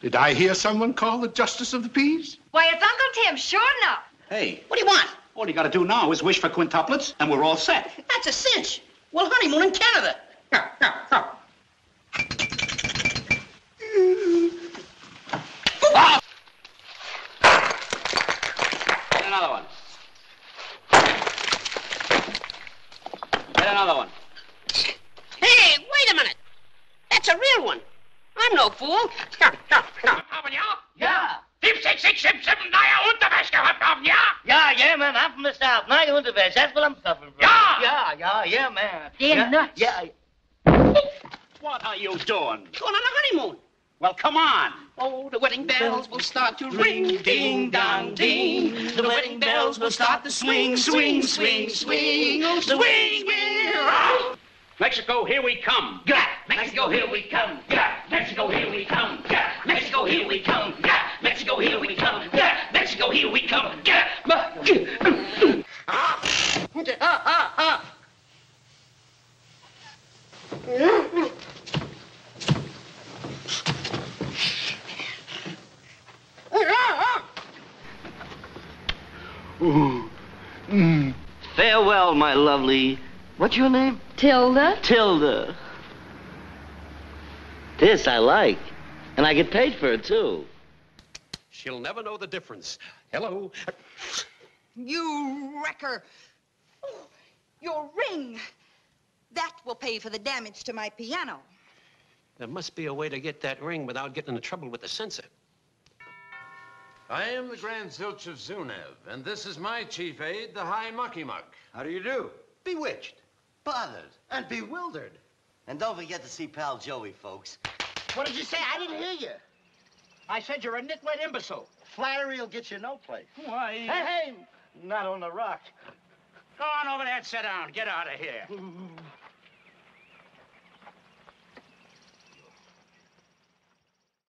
Did I hear someone call the Justice of the Peace? Why, it's Uncle Tim, sure enough. Hey, What do you want? all you gotta do now is wish for quintuplets, and we're all set. That's a cinch. We'll honeymoon in Canada. Get another one. Get another one. Hey, wait a minute. That's a real one. I'm no fool. Haben ja? Ja. 7667 neue Unterwäsche gehabt haben, ja? Yeah, yeah, man. I'm from the South. Now you underwear. That's what I'm suffering from. Yeah. Yeah, yeah, yeah, man. They're yeah, nuts. Yeah. What are you doing? Going on a honeymoon. Well, come on. Oh, the wedding bells will start to ring, ding, dong, ding. The wedding bells will start to swing, swing, swing, swing, oh, swing, swing. Mexico, here we come. Yeah, Mexico, here we come. Yeah, Mexico, here we come. Yeah, Mexico, here we come. Yeah, Mexico, here we come. Yeah, Mexico, here we come. Yeah. Ah, ah, ah. Farewell, my lovely. What's your name? Tilda? Tilda. This I like. And I get paid for it, too. She'll never know the difference. Hello. You wrecker! Oh, your ring! That will pay for the damage to my piano. There must be a way to get that ring without getting into trouble with the censor. I am the Grand Zilch of Zunev, and this is my chief aide, the High Mucky Muck. How do you do? Bewitched, bothered, and bewildered. And don't forget to see pal Joey, folks. What did you say? I didn't hear you. I said you're a nitwit imbecile. Flattery will get you no place. Why? Hey, hey, not on the rock. Go on over there and sit down. Get out of here.